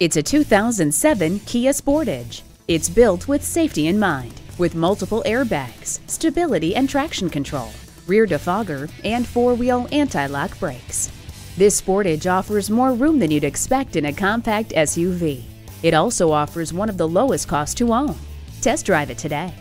It's a 2007 Kia Sportage. It's built with safety in mind, with multiple airbags, stability and traction control, rear defogger, and four-wheel anti-lock brakes. This Sportage offers more room than you'd expect in a compact SUV. It also offers one of the lowest costs to own. Test drive it today.